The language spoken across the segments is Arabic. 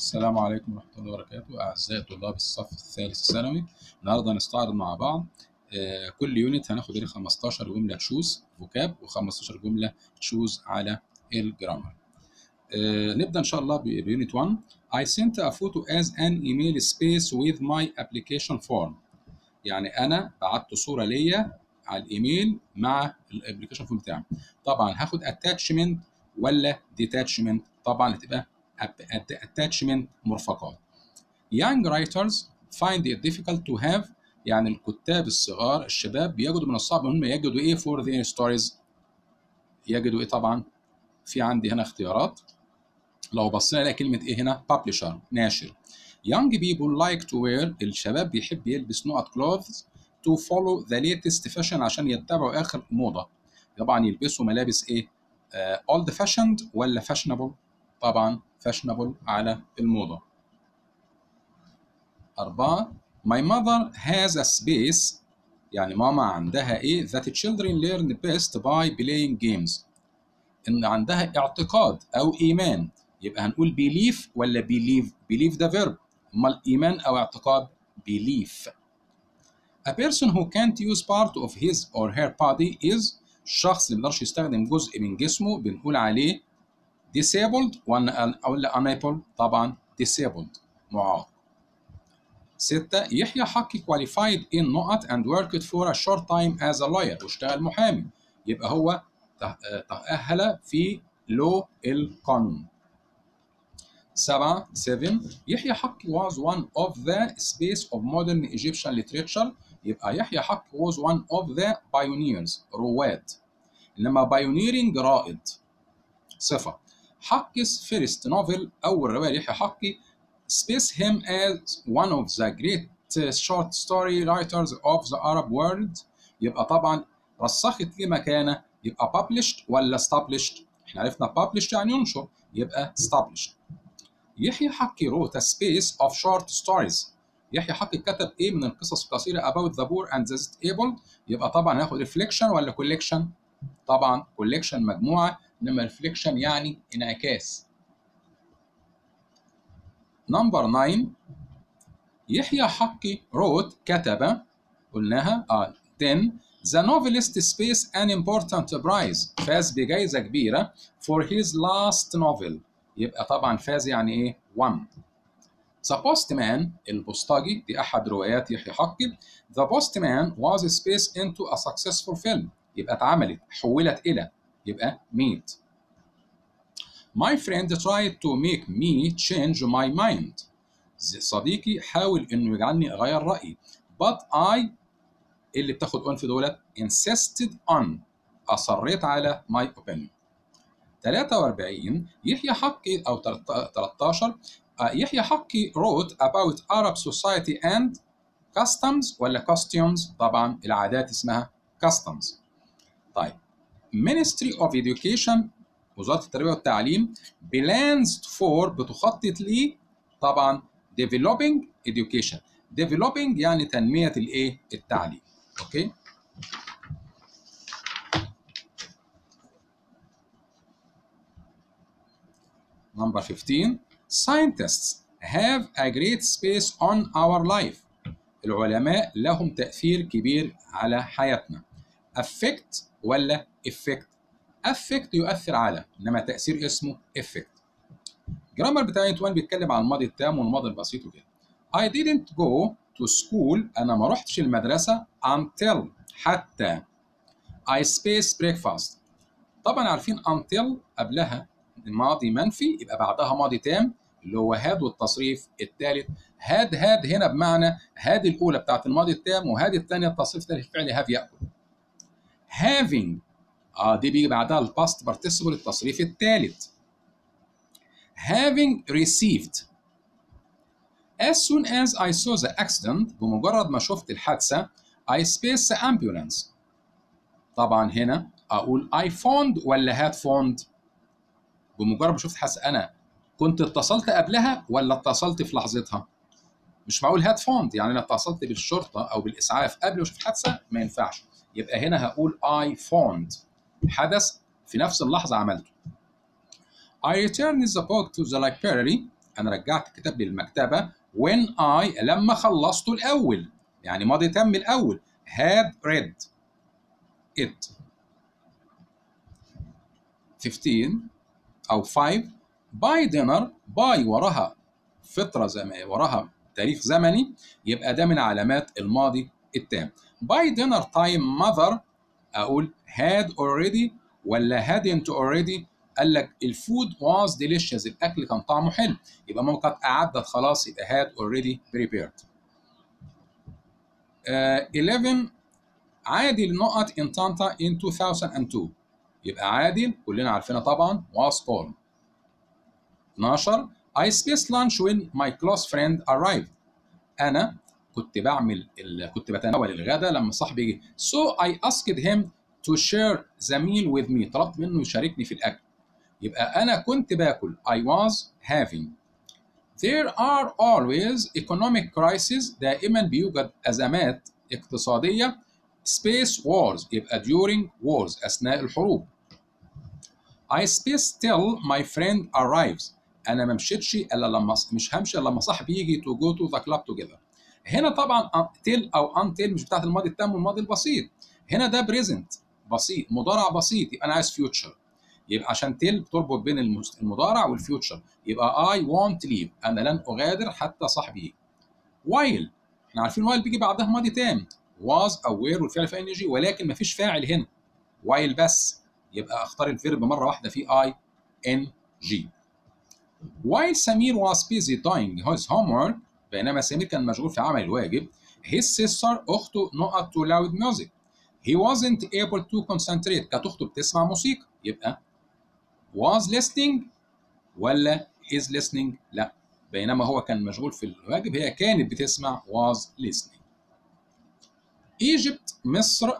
السلام عليكم ورحمة الله وبركاته. أعزائي طلاب الصف الثالث الثانوي النهاردة هنستعرض مع بعض آه، كل unit هناخد هنا 15 جملة choose vocab و15 جملة choose على ال grammar آه، نبدأ إن شاء الله ب unit 1 I sent a photo as an email space with my application form. يعني أنا بعت صورة ليا على الإيميل مع ال application form بتاعي. طبعا هاخد attachment ولا detachment طبعا هتبقى attachment مرفقات. Young writers find it difficult to have يعني الكتاب الصغار الشباب بيجدوا من الصعب إن هم يجدوا إيه for their stories. يجدوا إيه طبعا؟ في عندي هنا اختيارات. لو بصينا نلاقي كلمة إيه هنا؟ publisher ناشر. Young people like to wear الشباب بيحب يلبس نقط clothes to follow the latest fashion عشان يتبعوا آخر موضة. طبعا يلبسوا ملابس إيه؟ آه old fashioned ولا fashionable طبعا fashionable على الموضه أربعة My mother has a space يعني ماما عندها إيه that children learn best by playing games إن عندها اعتقاد أو إيمان يبقى هنقول belief ولا believe believe ده verb أمال إيمان أو اعتقاد belief A person who can't use part of his or her body is الشخص اللي ما يقدرش يستخدم جزء من جسمه بنقول عليه disabled ولا unable طبعا disabled معاق ستة يحيى حقي qualified in نقط and worked for a short time as a lawyer واشتغل محامي يبقى هو تأهل في لو القانون سبعة 7 يحيى حقي was one of the space of modern Egyptian literature يبقى يحيى حقي was one of the pioneers رواد إنما pioneering رائد صفة حق's first novel أول رواية ليحيى حقي space him as one of the great short story writers of the Arab world يبقى طبعا رسخت ليه مكانه يبقى published ولا established إحنا عرفنا published يعني ينشر يبقى established يحيى حقي wrote a space of short stories يحيى حقي كتب إيه من القصص القصيره about the poor and the disabled يبقى طبعا هناخد reflection ولا collection طبعا collection مجموعه إنما reflection يعني انعكاس. نمبر 9 يحيى حقي wrote كتب قلناها آه 10 The novelist space an important prize. فاز بجائزة كبيرة for his last novel. يبقى طبعا فاز يعني إيه؟ 1 The Postman البوسطجي دي أحد روايات يحيى حقي. The Postman was spaced into a successful film. يبقى اتعملت حولت إلى يبقى meet My friend tried to make me change my mind صديقي حاول انه يجعلني اغير رايي but I اللي بتاخد on في دولت insisted on اصريت على my opinion 43 يحيى حقي أو 13 آه، يحيى حقي wrote about Arab society and customs ولا costumes طبعا العادات اسمها customs طيب Ministry of Education وزارة التربية والتعليم plans for بتخطط ليه طبعا developing education developing يعني تنمية الايه التعليم أوكي Number 15 Scientists have a great space on our life العلماء لهم تأثير كبير على حياتنا affect ولا effect. Affect يؤثر على إنما تأثير اسمه effect. الجرامر بتاع 1 بيتكلم عن الماضي التام والماضي البسيط وكده. I didn't go to school أنا ما رحتش المدرسة until حتى. I space breakfast. طبعا عارفين until قبلها ماضي منفي يبقى بعدها ماضي تام اللي هو هاد والتصريف الثالث هاد هاد هنا بمعنى هاد الأولى بتاعت الماضي التام وهاد الثانية التصريف الثالث الفعل هاف يأكل. Having. آه دي بيجي بعدها ال past participle التصريف الثالث having received. As soon as I saw the accident بمجرد ما شفت الحادثة I spaced the ambulance. طبعا هنا أقول I phoned ولا had phoned. بمجرد ما شفت حادثة أنا كنت اتصلت قبلها ولا اتصلت في لحظتها؟ مش معقول had phoned يعني أنا اتصلت بالشرطة أو بالإسعاف قبل ما أشوف حادثة؟ ما ينفعش. يبقى هنا هقول I found. حدث في نفس اللحظة عملته. I returned the book to the library. أنا رجعت الكتاب للمكتبة. When I لما خلصته الأول. يعني ماضي تم الأول. Had read it. 15 أو 5 by dinner. By وراها فتره زي وراها تاريخ زمني. يبقى ده من علامات الماضي التام. by dinner time mother أقول had already ولا hadn't already قال لك the food was delicious الأكل كان طعمه حلو. يبقى ماما قد أعدت خلاص يبقى had already prepared 11 عادل نقط in طنطا in 2002 يبقى عادل كلنا عارفينها طبعا was born. 12 I spent lunch when my close friend arrived. أنا كنت بعمل. كنت بتناول الغداء لما صاحبي جه. So I asked him to share the meal with me. طلبت منه يشاركني في الأكل. يبقى أنا كنت باكل. I was having. There are always economic crises دائما بيوجد أزمات اقتصادية. Space wars. يبقى during wars. أثناء الحروب. I space till my friend arrives. أنا ما مشيتش إلا لما مش همشي إلا لما صاحبي يجي to go to the club together. هنا طبعا till أو until مش بتاعت الماضي التام والماضي البسيط. هنا ده present بسيط مضارع بسيط يبقى أنا عايز future يبقى عشان till بتربط بين المضارع وال future يبقى I won't leave أنا لن أغادر حتى صاحبي. While إحنا عارفين while بيجي بعدها ماضي تام. Was أو were والفعل في ing ولكن مفيش فاعل هنا. While بس يبقى أختار الفيرب مرة واحدة في I N G. While سمير was busy doing his homework بينما سمير كان مشغول في عمل الواجب his sister أخته نقط to loud music he wasn't able to concentrate كانت أخته بتسمع موسيقى يبقى was listening ولا is listening لا بينما هو كان مشغول في الواجب هي كانت بتسمع was listening Egypt مصر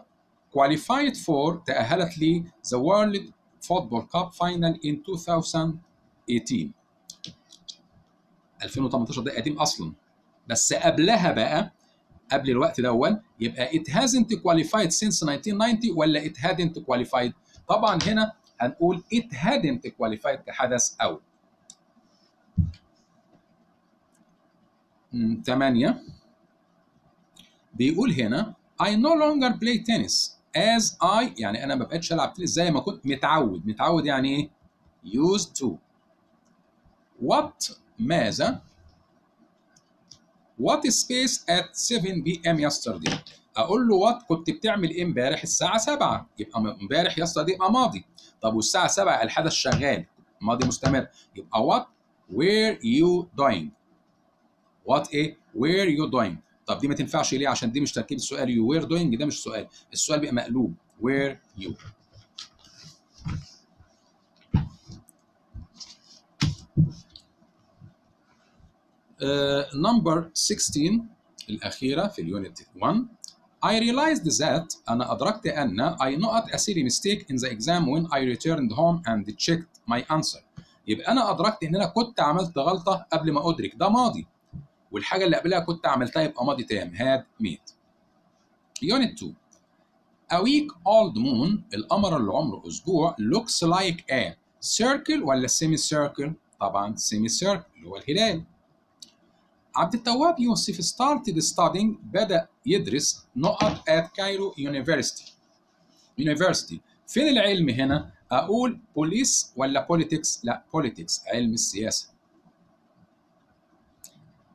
qualified for تأهلت ل the World Football Cup Final in 2018 2018 ده قديم أصلا بس قبلها بقى قبل الوقت دون يبقى it hasn't qualified since 1990 ولا it hadn't qualified. طبعا هنا هنقول it hadn't qualified كحدث أول 8 بيقول هنا I no longer play tennis as I يعني أنا ما بقتش ألعب تنس زي ما كنت متعود. متعود يعني إيه؟ Used to. What ماذا؟ What space at 7 p.m. yesterday? أقول له وات كنت بتعمل إيه امبارح الساعة 7 يبقى امبارح yesterday يبقى ماضي. طب والساعة 7 الحدث شغال. ماضي مستمر. يبقى what? Were you doing? What إيه were you doing? طب دي ما تنفعش ليه؟ عشان دي مش تركيب السؤال. You were doing ده مش سؤال. السؤال بيبقى مقلوب. Were you? number uh, 16 الأخيرة في ال unit 1 I realized that أنا أدركت أن I not a silly mistake in the exam when I returned home and checked my answer. يبقى أنا أدركت إن أنا كنت عملت غلطة قبل ما أدرك. ده ماضي. والحاجة اللي قبلها كنت عملتها يبقى ماضي تام had made Unit 2 A week old moon. القمر اللي عمره أسبوع looks like a circle ولا semi circle طبعا semi circle اللي هو الهلال. عبد التواب يوسف started studying بدأ يدرس نقط at Cairo University University فين العلم هنا؟ أقول بوليس ولا politics؟ لا politics علم السياسة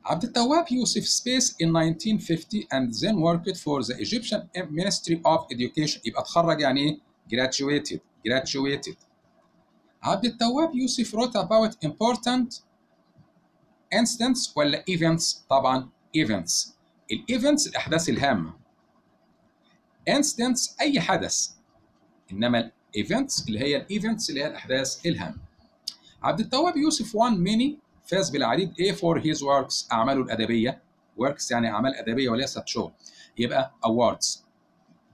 عبد التواب يوسف space in 1950 and then worked for the Egyptian Ministry of Education يبقى اتخرج يعني إيه؟ graduated graduated عبد التواب يوسف wrote about important incidents ولا events طبعا events. ال events الأحداث الهامة. incidents أي حدث. إنما ال events اللي هي ال events اللي هي الأحداث الهامة. عبد التواب يوسف won many فاز بالعديد A for his works أعماله الأدبية. works يعني أعمال أدبية وليست شغل يبقى awards.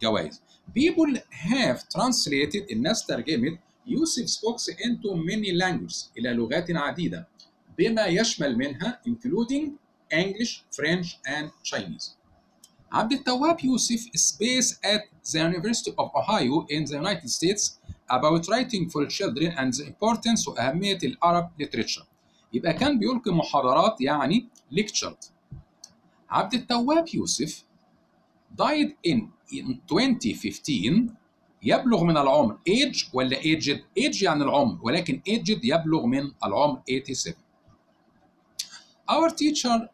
جوائز. people have translated الناس ترجمت يوسف books into many languages إلى لغات عديدة. بما يشمل منها including English, French and Chinese. عبد التواب يوسف space at the University of Ohio in the United States about writing for children and the importance وأهمية العرب literature. يبقى كان بيلقي محاضرات يعني lectured عبد التواب يوسف died in, in 2015 يبلغ من العمر age ولا aged age يعني العمر ولكن aged يبلغ من العمر 87 Our teacher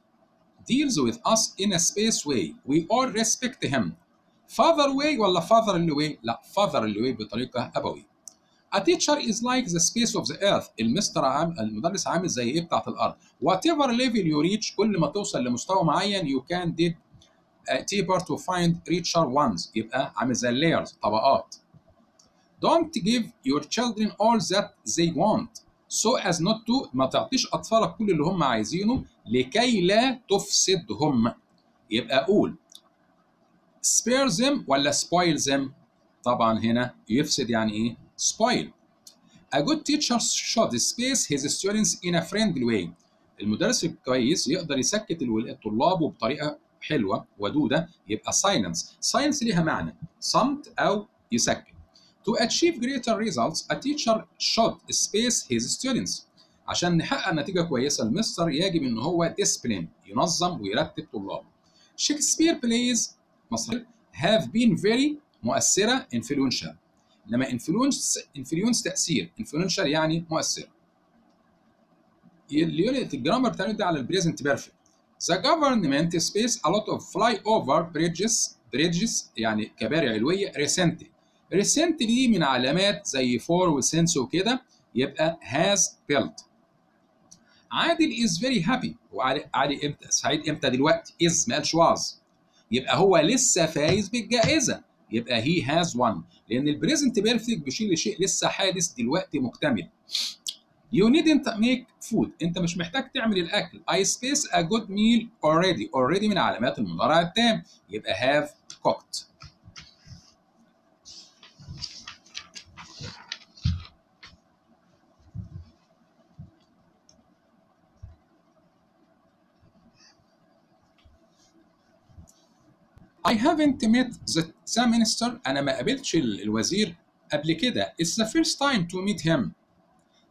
deals with us in a space way we all respect him father way ولا fatherly way لا fatherly way بطريقة أبوية A teacher is like the space of the earth المستر عام المدرس عامل زي ايه بتاعت الارض whatever level you reach كل ما توصل لمستوى معين you can dig deeper to find richer ones يبقى عامل زي layers طبقات don't give your children all that they want So as not to ما تعطيش أطفالك كل اللي هم عايزينه لكي لا تفسدهم. يبقى قول. Spare them ولا spoil them طبعا هنا يفسد يعني إيه؟ spoil. A good teacher should space his students in a friendly way. المدرس الكويس يقدر يسكت الطلاب بطريقة حلوة ودودة يبقى silence. Silence ليها معنى. صمت أو يسكت. To achieve greater results, a teacher should space his students. عشان نحقق نتيجة كويسة المستر يجب إن هو discipline ينظم ويرتب طلابه. Shakespeare plays مسرحيات have been very مؤثرة influential. لما influence influence تأثير influential يعني مؤثرة. ال unit ال grammar بتاعنا ده على ال present perfect. The government space a lot of flyover bridges bridges يعني كباري علوية recently. دي من علامات زي for و since وكده يبقى has built. عادل is very happy. عادل إمتى؟ سعيد إمتى دلوقتي؟ is ما قالش was. يبقى هو لسه فايز بالجائزة. يبقى he has won. لأن ال present perfect بيشير لشيء لسه حادث دلوقتي مكتمل. You needn't make food. أنت مش محتاج تعمل الأكل. I space a good meal already. Already من علامات المضارع التام. يبقى have cooked. I haven't met the, the minister أنا ما قابلتش الوزير قبل كده It's the first time to meet him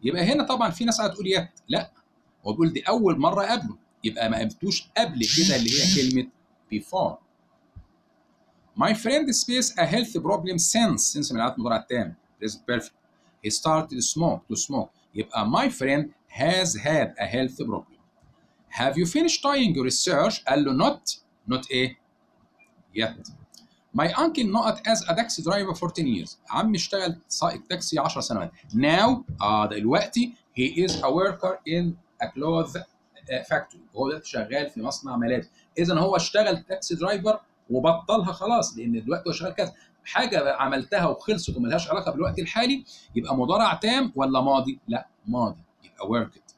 يبقى هنا طبعا في ناس هتقول يت لا هو بيقول دي أول مرة قابله يبقى ما قابلتوش قبل كده اللي هي كلمة before My friend space a health problem since since من العادات المضارع التام present perfect He started smoke to smoke يبقى my friend has had a health problem Have you finished doing your research قال له not not إيه yet. My uncle not as a taxi driver for 10 years. عم اشتغل سائق تاكسي 10 سنوات. Now آه دلوقتي he is a worker in a cloth factory. هو دلوقتي شغال في مصنع ملابس. إذا هو اشتغل taxi driver وبطلها خلاص لأن دلوقتي هو شغال كذا. حاجة عملتها وخلصت وملهاش علاقة بالوقت الحالي يبقى مضارع تام ولا ماضي؟ لا ماضي يبقى worked.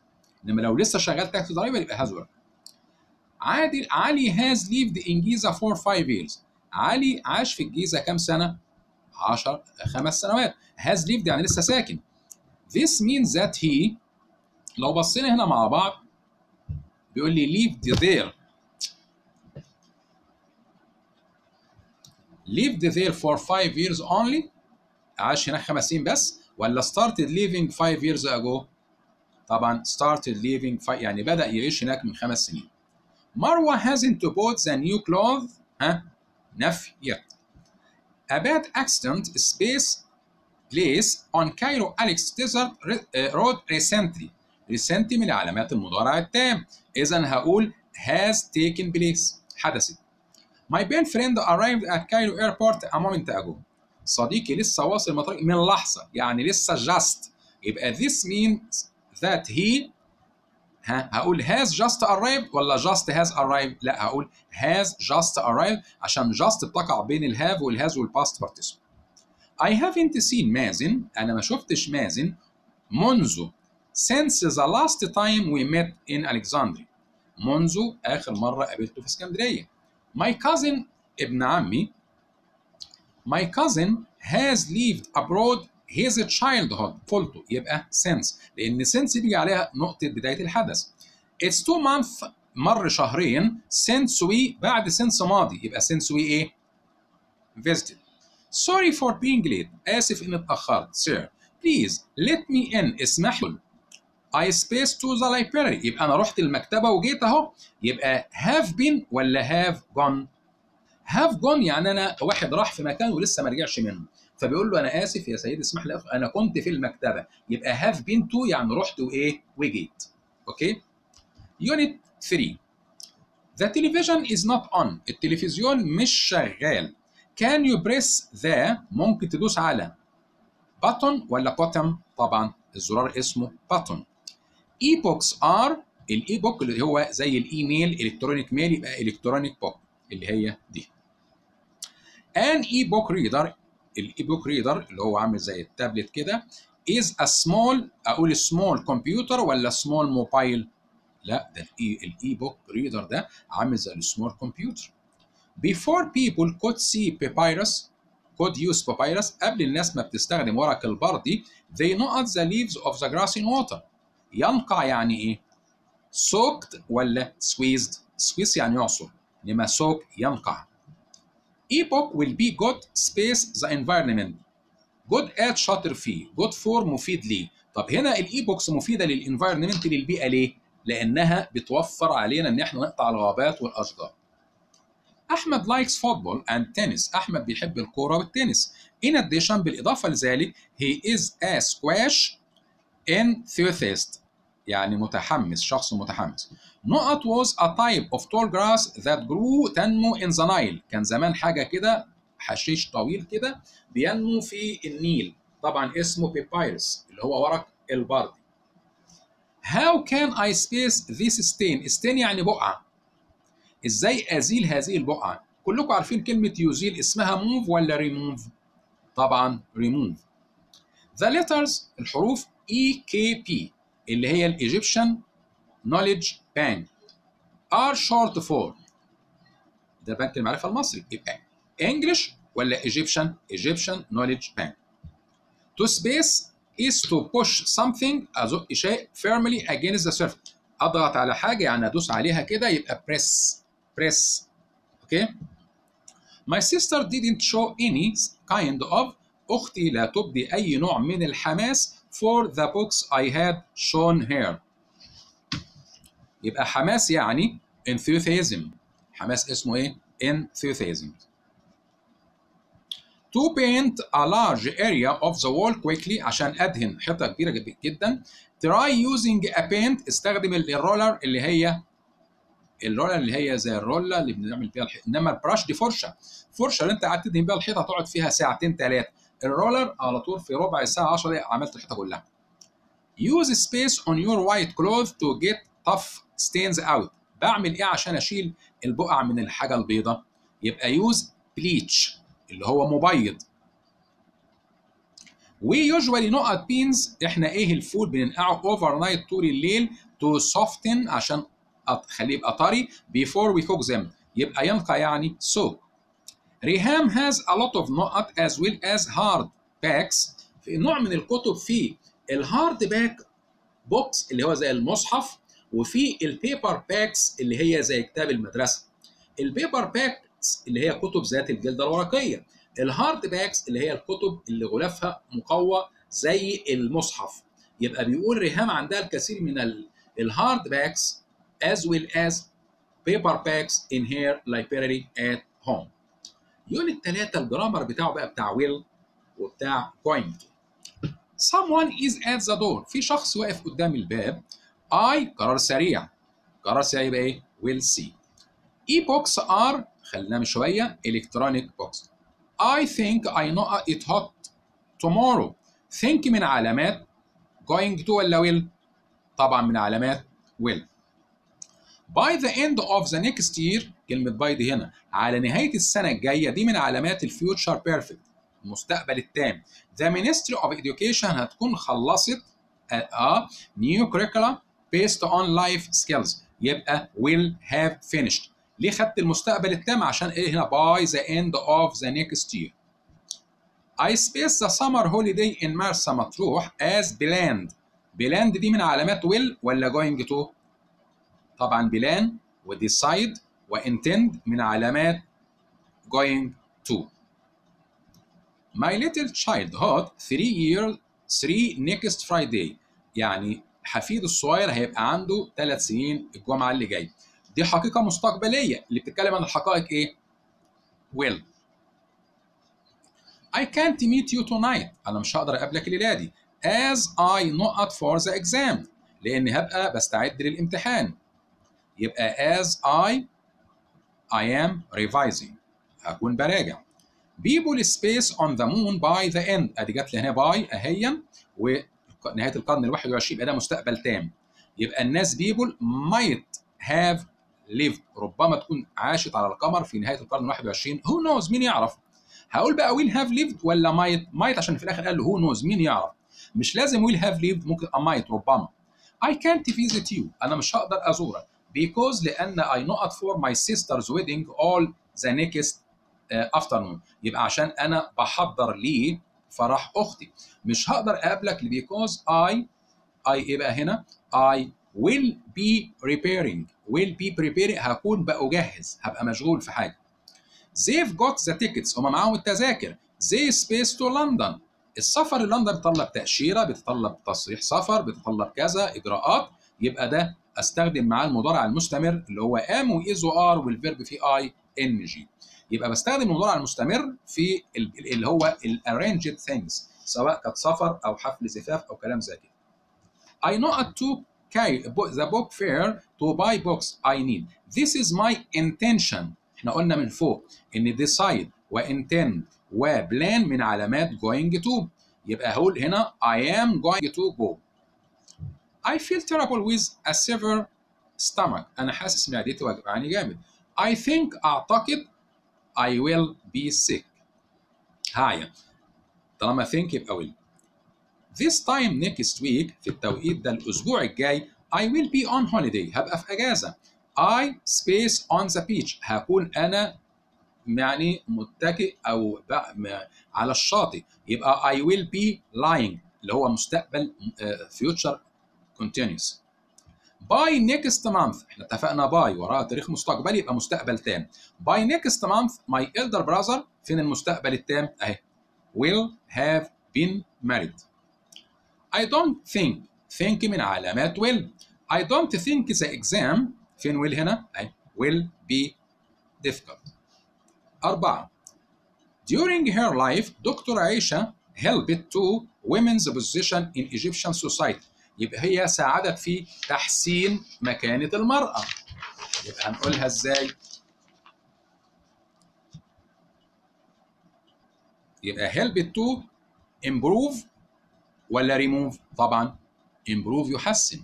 إنما لو لسه شغال taxi driver يبقى has worked. عادل علي has lived in Giza for five years علي عاش في الجيزه كام سنة؟ 10 خمس سنوات. has lived يعني لسه ساكن. This means that he لو بصينا هنا مع بعض بيقول لي lived there. lived there for five years only. عاش هنا خمسين بس. ولا started living five years ago طبعا started living five يعني بدأ يعيش هناك من خمس سنين. مروة hasn't bought the new clothes ها نفي yet. A bad accident space place on Cairo Alex Desert road recently. recently من علامات المضارع التام. إذا هقول has taken place حدثت. My best friend arrived at Cairo airport a moment ago. صديقي لسه واصل المطار من لحظة يعني لسه just يبقى this means that he ها هقول has just arrived ولا just has arrived لا هقول has just arrived عشان just بتقع بين ال have وال has وال past participle I haven't seen مازن أنا ما شفتش مازن منذ since the last time we met in Alexandria منذ آخر مرة قابلته في اسكندرية My cousin ابن عمي My cousin has lived abroad his childhood فولته يبقى since لأن since بيجي عليها نقطة بداية الحدث. It's two months مر شهرين. Since we بعد since ماضي. يبقى since we إيه؟ Visited. Sorry for being late. آسف إن اتأخرت. Sir Please let me in. اسمح لي. I space to the library. يبقى أنا رحت المكتبة وجيت أهو. يبقى have been ولا have gone have gone يعني أنا واحد راح في مكان ولسه ما رجعش منه. فبيقول له أنا آسف يا سيدي اسمح لي أنا كنت في المكتبة. يبقى have been to يعني رحت وإيه؟ وجيت. أوكي؟ unit 3 The television is not on. التلفزيون مش شغال. Can you press the ممكن تدوس على button ولا button طبعا الزرار اسمه button. E-books are ال e-book اللي هو زي الإيميل electronic mail يبقى electronic book اللي هي دي. An e-book reader ال e-book reader اللي هو عامل زي التابلت كده is a small أقول small computer ولا small mobile لا ده ال e ال e-book reader ده عامل زي ال small computer before people could see papyrus could use papyrus قبل الناس ما بتستخدم ورق البردي they not the leaves of the grass in water. ينقع يعني إيه؟ soaked ولا squeezed squeeze يعني يعصر. إنما soak ينقع. E-books will be good space the environment. Good at شاطر فيه good for مفيد ليه؟ طب هنا ال e-books مفيدة لل environment للبيئة ليه؟ لأنها بتوفر علينا إن إحنا نقطع الغابات والأشجار. أحمد likes football and tennis أحمد بيحب الكورة والتنس. In addition بالإضافة لذلك he is a squash enthusiast يعني متحمس شخص متحمس. نقط was a type of tall grass that grew تنمو in the Nile. كان زمان حاجة كده حشيش طويل كده بينمو في النيل. طبعا اسمه بيبايرس اللي هو ورق البرد How can I space this stain stain يعني بقعة. إزاي أزيل هذه البقعة؟ كلكم عارفين كلمة يزيل اسمها move ولا remove طبعا remove. The letters الحروف EKP اللي هي ال Egyptian Knowledge Bank are short for ده بنك المعرفة المصري. يبقى English ولا Egyptian Egyptian Knowledge Bank to space is to push something ازق شيء firmly against the surface. أضغط على حاجة يعني أدوس عليها كده يبقى press. Press. Okay My sister didn't show any kind of أختي لا تبدي أي نوع من الحماس for the books I had shown her يبقى حماس يعني enthusiasm. حماس اسمه إيه؟ enthusiasm. To paint a large area of the wall quickly عشان أدهن حيطة كبيرة جدا. Try using a paint. استخدم ال roller اللي هي ال roller اللي هي زي الرولة اللي بنعمل بيها الحيطه إنما ال brush دي فرشة. فرشة اللي أنت قاعد تدهن بيها الحيطة هتقعد فيها ساعتين ثلاثة ال roller على طول في ربع ساعة 10 دقائق عملت الحيطه كلها. Use space on your white clothes to get tough stains out. بعمل إيه عشان أشيل البقع من الحاجة البيضاء يبقى use bleach اللي هو مبيض. We usually نقط beans إحنا إيه الفول بننقعه overnight طول الليل to soften عشان اخليه يبقى طري before we cook them. يبقى ينقع يعني soak ريهام has a lot of نقط as well as hard backs. في نوع من الكتب فيه ال hardback books اللي هو زي المصحف وفي ال paperbacks اللي هي زي كتاب المدرسة. ال paperbacks اللي هي كتب ذات الجلدة الورقية. ال hardbacks اللي هي الكتب اللي غلافها مقوى زي المصحف. يبقى بيقول ريهام عندها الكثير من ال hardbacks as well as paperbacks in her library at home. unit 3 ال grammar بتاعه بقى بتاع will وبتاع going someone is at the door في شخص واقف قدام الباب I قرار سريع قرار سريع يبقى إيه will see e-books are خلينا من شوية electronic books I think I know it hot tomorrow think من علامات going to ولا will طبعا من علامات will by the end of the next year كلمة by دي هنا على نهاية السنة الجاية دي من علامات ال future perfect المستقبل التام the Ministry of Education هتكون خلصت آه new curriculum based on life skills يبقى will have finished ليه خدت المستقبل التام عشان إيه هنا by the end of the next year I spaced the summer holiday in مرسى مطروح as planned planned دي من علامات will ولا going to طبعا plan و decide و intend من علامات going to. My little child had 3 year 3 next Friday. يعني حفيد الصغير هيبقى عنده ثلاث سنين الجمعه اللي جاية دي حقيقة مستقبلية اللي بتتكلم عن الحقائق إيه؟ Will I can't meet you tonight. أنا مش هقدر أقابلك الليلة دي. As I not for the exam. لأني هبقى بستعد للامتحان. يبقى as I I am revising. هكون براجع. People space on the moon by the end. أدي جت لي هنا by أهيا. ونهاية القرن ال 21 يبقى ده مستقبل تام. يبقى الناس people might have lived. ربما تكون عاشت على القمر في نهاية القرن ال 21 who knows مين يعرف؟ هقول بقى will have lived ولا might might عشان في الآخر قال له who knows مين يعرف؟ مش لازم will have lived ممكن might ربما. I can't visit you. أنا مش هقدر أزورك. Because لأن I not for my sister's wedding all the next uh, afternoon. يبقى عشان أنا بحضر لي فرح أختي. مش هقدر أقابلك because I I إيه بقى هنا؟ I will be preparing will be preparing. هكون بأجهز هبقى مشغول في حاجة. They've got the tickets. هم معاهم التذاكر. They space to London. السفر للندن بيتطلب تأشيرة بيتطلب تصريح سفر بيتطلب كذا إجراءات. يبقى ده أستخدم معاه المضارع المستمر اللي هو am و is و are وال verb فيه ing. يبقى بستخدم المضارع المستمر في اللي هو ال arranged things سواء كانت سفر أو حفل زفاف أو كلام زي كده. I نقط to Cairo book fair to buy books I need. This is my intention. إحنا قلنا من فوق إن decide و intend و plan من علامات going to. يبقى هقول هنا I am going to go. I feel terrible with a severe stomach أنا حاسس معدتي وجعاني جامد I think أعتقد I will be sick هايا طالما think يبقى will This time next week في التوقيت ده الأسبوع الجاي I will be on holiday هبقى في أجازة I space on the beach هكون أنا يعني متكئ أو على الشاطئ يبقى I will be lying اللي هو مستقبل future continuous by next month إحنا اتفقنا by وراء تاريخ مستقبلي يبقى مستقبل تام by next month my elder brother فين المستقبل التام اهي will have been married I don't think think من علامات will I don't think the exam فين will هنا اهي will be difficult أربعة During her life دكتور عائشة helped to women's position in Egyptian society يبقى هي ساعدت في تحسين مكانة المرأة. يبقى هنقولها إزاي؟ يبقى help to improve ولا remove طبعا improve يحسن.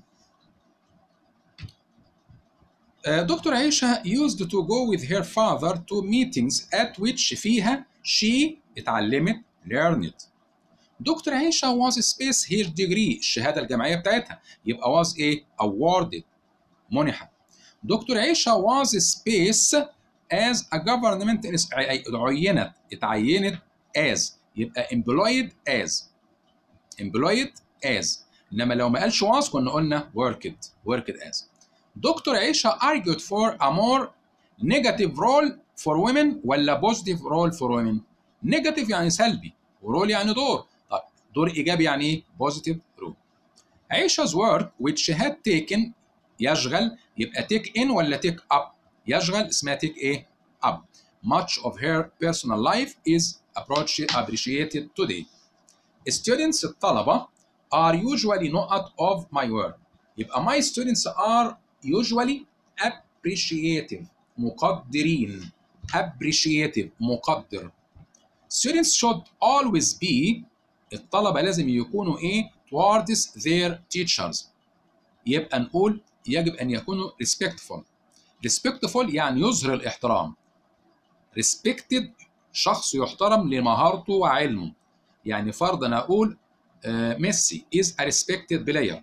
دكتور عائشة used to go with her father to meetings at which فيها she اتعلمت learned. دكتور عائشة was space her degree الشهادة الجامعية بتاعتها يبقى was إيه awarded منحت دكتور عائشة was space as a government عينت اتعينت as يبقى employed as employed as انما لو ما قالش was كنا قلنا worked worked as دكتور عائشة argued for a more negative role for women ولا positive role for women negative يعني سلبي و role يعني دور دور ايجابي يعني ايه positive role عائشه's work which had taken يشغل يبقى take in ولا take up يشغل اسمها take ايه up much of her personal life is appreciated today students الطلبة are usually not of my work يبقى my students are usually appreciative مقدرين appreciative مقدر students should always be الطلبة لازم يكونوا إيه؟ towards their teachers. يبقى نقول يجب أن يكونوا respectful. respectful يعني يظهر الاحترام. respected شخص يحترم لمهارته وعلمه. يعني فرضا أقول ميسي is a respected player.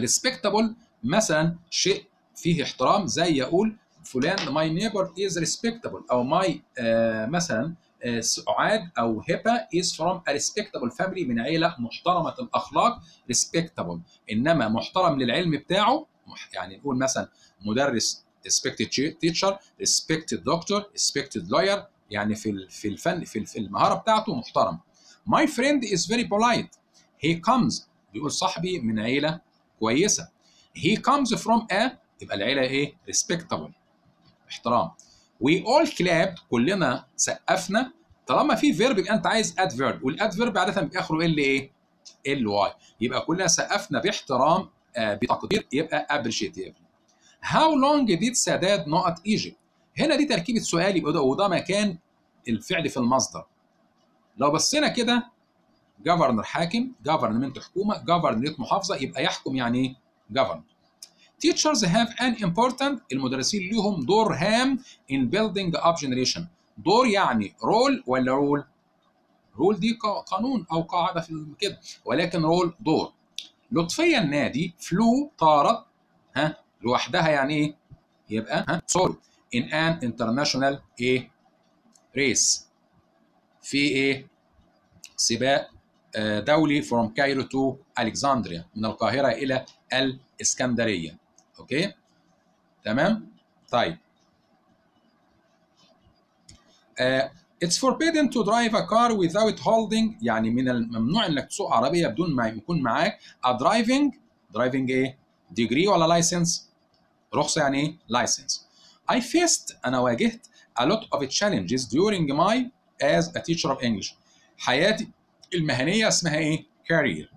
respectable مثلا شيء فيه احترام زي يقول فلان my neighbor is respectable أو my uh, مثلا سعاد أو هبه is from a respectable من عيلة محترمة الأخلاق respectable. إنما محترم للعلم بتاعه يعني نقول مثلا مدرس respected teacher respected doctor respected lawyer يعني في في الفن في المهارة بتاعته محترم. My friend is very polite. He comes بيقول صاحبي من عيلة كويسة. He comes from a يبقى العيلة إيه؟ respectable. احترام. We all clapped كلنا سقفنا. طالما في verb يبقى انت عايز adverb وال adverb عاده بيبقى اخره ال إيه؟ LY يبقى كلنا سقفنا باحترام آه بتقدير يبقى appreciatively. How long did سادات نقط Egypt هنا دي تركيبة سؤال يبقى ده وده مكان الفعل في المصدر. لو بصينا كده governor حاكم government حكومة governorate محافظة يبقى يحكم يعني إيه؟ govern teachers have an important المدرسين ليهم دور هام in building up generation. دور يعني role ولا rule rule دي قانون أو قاعدة في كده. ولكن role دور. لطفيه النادي flew طارت ها لوحدها يعني إيه؟ يبقى ها sorry in an international إيه race في إيه؟ سباق دولي from Cairo to Alexandria من القاهرة إلى الإسكندرية. okay تمام طيب uh, It's forbidden to drive a car without holding يعني من الممنوع انك تسوق عربيه بدون ما يكون معاك a driving driving إيه؟ degree ولا license؟ رخصه يعني إيه؟ license. I faced أنا واجهت a lot of challenges during my as a teacher of English. حياتي المهنيه اسمها إيه؟ career.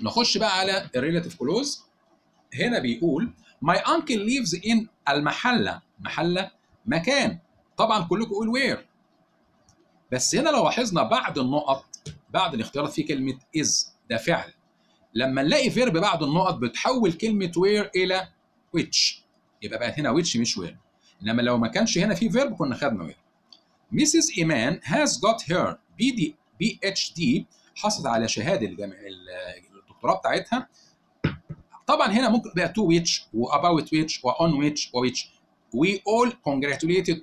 نخش بقى على ال relative clause هنا بيقول my uncle lives in المحلة. محلة مكان. طبعا كلكم قول where بس هنا لو لاحظنا بعد النقط بعد الاختيارات في كلمة is ده فعل. لما نلاقي verb بعد النقط بتحول كلمة where إلى which. يبقى بقت هنا which مش where إنما لو ما كانش هنا في verb كنا خدنا where Mrs. إيمان has got her PhD حصلت على شهادة الدكتوراه بتاعتها. طبعا هنا ممكن بقى to which و about which و on which و which. We all congratulated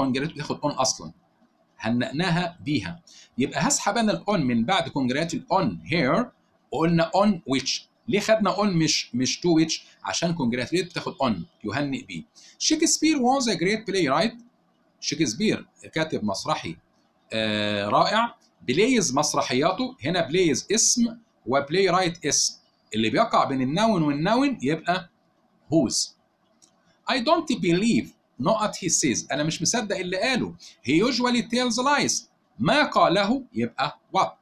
congratulate تاخد on أصلا. هنأناها بيها. يبقى هسحب أنا ال on من بعد congratulate on here. وقلنا on which. ليه خدنا on مش مش to which عشان congratulate بتاخد on. يهنئ بيه. شكسبير was a great playwright. شكسبير كاتب مسرحي. آه رائع. plays مسرحياته. هنا plays اسم و playwright اسم اللي بيقع بين ال noun وال noun يبقى whose. I don't believe not he says. أنا مش مصدق اللي قاله. He usually tells lies. ما قاله يبقى what.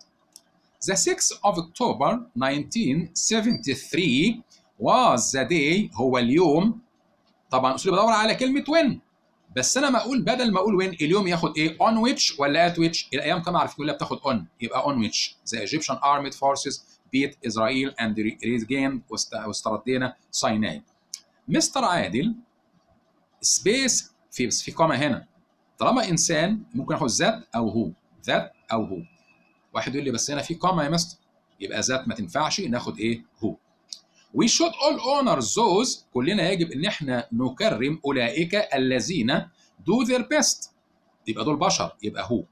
The 6th of October 1973 was the day هو اليوم. طبعا أصولي بدور على كلمة when. بس أنا ما أقول بدل ما أقول when اليوم ياخد إيه؟ on which ولا at which. الأيام كما عارف كلها بتاخد on. يبقى on which. The Egyptian armed forces beat إسرائيل and regained واستردينا سيناء مستر عادل space في في comma هنا. طالما إنسان ممكن اخد that أو who. that أو who. واحد يقول لي بس هنا في comma يا مستر. يبقى that ما تنفعش ناخد إيه؟ who. We should all honor those كلنا يجب إن إحنا نكرم أولئك الذين do their best. يبقى دول بشر يبقى who.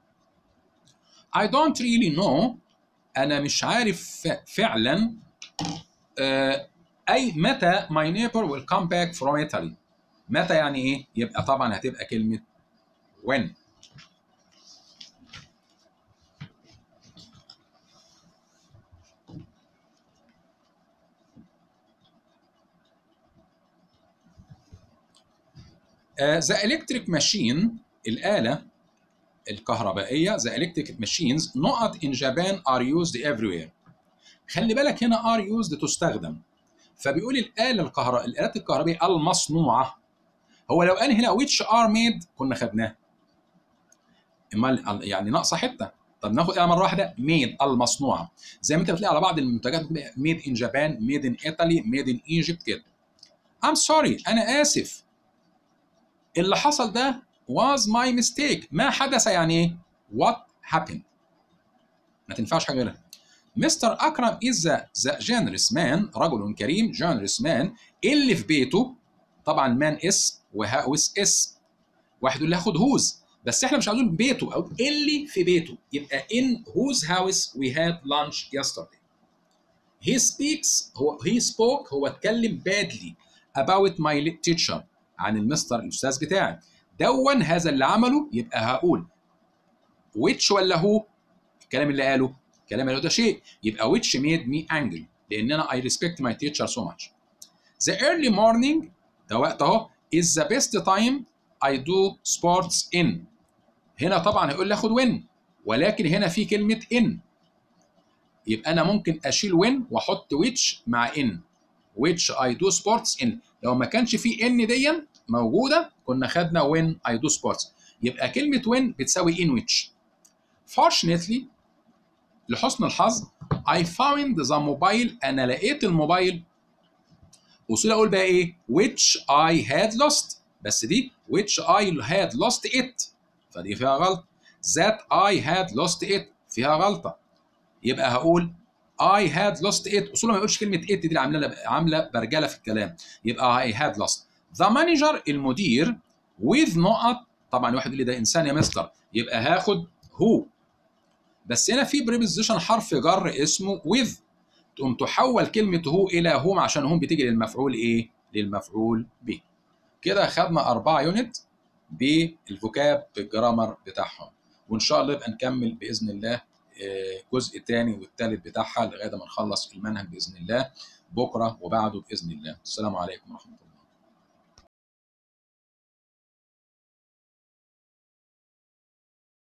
I don't really know أنا مش عارف فعلا آه اي متى my neighbor will come back from Italy متى يعني إيه؟ يبقى طبعا هتبقى كلمة when. Uh, the electric machine الآلة الكهربائية the electric machines. نقط in Japan are used everywhere. خلي بالك هنا are used تستخدم. فبيقول الآلة الكهرباء الآلات الكهربائية المصنوعة. هو لو قال هنا which are made كنا خدناه. امال يعني ناقصة حتة. طب ناخد إيه مرة واحدة. made المصنوعة. زي ما أنت بتلاقي على بعض المنتجات made in Japan made in Italy made in Egypt كده. I'm sorry أنا آسف. اللي حصل ده was my mistake. ما حدث يعني إيه what happened. ما تنفعش حاجة غيرها. مستر أكرم the, the generous man رجل كريم generous man اللي في بيته. طبعا man اسم و house اسم واحد يقول هاخد whose بس إحنا مش عاوزين بيته أو اللي في بيته. يبقى in whose house we had lunch yesterday. He speaks هو he spoke هو اتكلم badly about my teacher عن المستر الأستاذ بتاعي. دون هذا اللي عمله يبقى هقول which ولا هو الكلام اللي قاله الكلام اللي قاله ده شيء. يبقى which made me angry لأن أنا I respect my teacher so much. The early morning ده وقت أهو is the best time I do sports in. هنا طبعا هيقول لي آخد when ولكن هنا في كلمة in. يبقى أنا ممكن أشيل when وأحط which مع in which I do sports in. لو ما كانش في in دي موجودة كنا خدنا when I do sports. يبقى كلمة when بتساوي in which. Fortunately لحسن الحظ I found the mobile أنا لقيت الموبايل. وصول أقول بقى إيه؟ Which I had lost. بس دي which I had lost it. فدي فيها غلط that I had lost it. فيها غلطة. يبقى هقول I had lost it. اصولا ما يقولش كلمة it دي عاملة عاملة برجله في الكلام. يبقى I had lost. The manager المدير with نقط. طبعا واحد يقول لي ده إنسان يا مستر. يبقى هاخد who بس هنا في preposition حرف جر اسمه with. تقوم تحول كلمة who إلى whom عشان whom بتيجي للمفعول إيه؟ للمفعول به. كده خدنا أربعة unit بال vocab بال grammar بتاعهم. وإن شاء الله يبقى نكمل بإذن الله الجزء الثاني والثالث بتاعها لغاية ما نخلص المنهج بإذن الله. بكرة وبعده بإذن الله. السلام عليكم ورحمة الله.